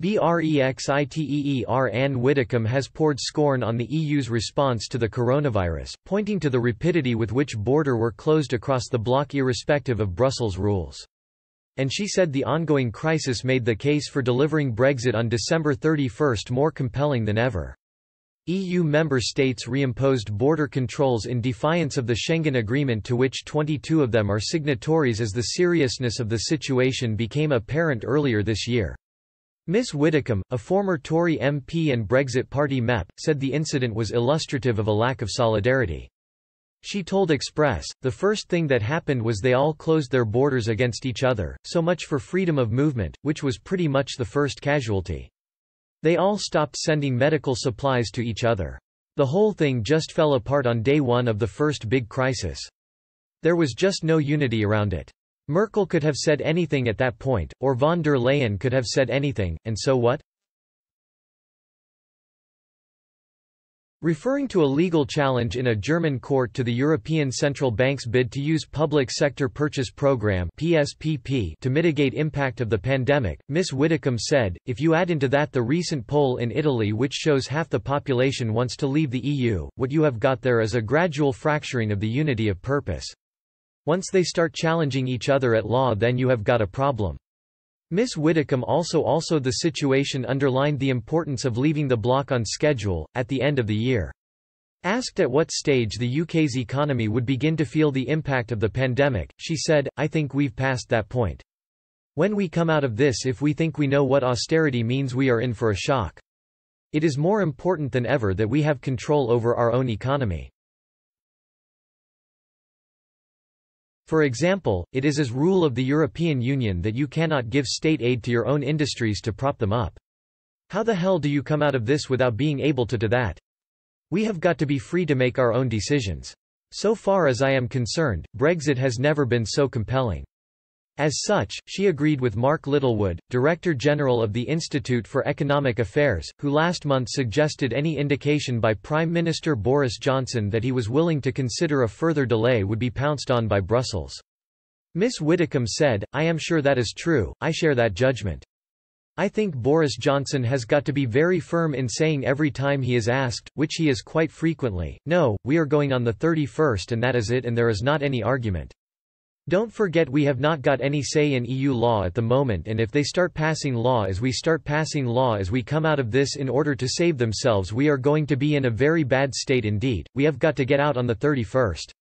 BREXITEER Anne Widdecombe has poured scorn on the EU's response to the coronavirus, pointing to the rapidity with which border were closed across the bloc irrespective of Brussels rules. And she said the ongoing crisis made the case for delivering Brexit on December 31 more compelling than ever. EU member states reimposed border controls in defiance of the Schengen Agreement to which 22 of them are signatories as the seriousness of the situation became apparent earlier this year. Ms Widdecombe, a former Tory MP and Brexit Party MEP, said the incident was illustrative of a lack of solidarity. She told Express, the first thing that happened was they all closed their borders against each other, so much for freedom of movement, which was pretty much the first casualty. They all stopped sending medical supplies to each other. The whole thing just fell apart on day one of the first big crisis. There was just no unity around it. Merkel could have said anything at that point, or von der Leyen could have said anything, and so what? Referring to a legal challenge in a German court to the European Central Bank's bid to use Public Sector Purchase Programme (PSPP) to mitigate impact of the pandemic, Ms. Widdecombe said, if you add into that the recent poll in Italy which shows half the population wants to leave the EU, what you have got there is a gradual fracturing of the unity of purpose. Once they start challenging each other at law then you have got a problem. Ms. Widdecombe also also the situation underlined the importance of leaving the bloc on schedule, at the end of the year. Asked at what stage the UK's economy would begin to feel the impact of the pandemic, she said, I think we've passed that point. When we come out of this if we think we know what austerity means we are in for a shock. It is more important than ever that we have control over our own economy. For example, it is as rule of the European Union that you cannot give state aid to your own industries to prop them up. How the hell do you come out of this without being able to do that? We have got to be free to make our own decisions. So far as I am concerned, Brexit has never been so compelling. As such, she agreed with Mark Littlewood, Director General of the Institute for Economic Affairs, who last month suggested any indication by Prime Minister Boris Johnson that he was willing to consider a further delay would be pounced on by Brussels. Ms. Widdecombe said, I am sure that is true, I share that judgment. I think Boris Johnson has got to be very firm in saying every time he is asked, which he is quite frequently, no, we are going on the 31st and that is it and there is not any argument. Don't forget we have not got any say in EU law at the moment and if they start passing law as we start passing law as we come out of this in order to save themselves we are going to be in a very bad state indeed, we have got to get out on the 31st.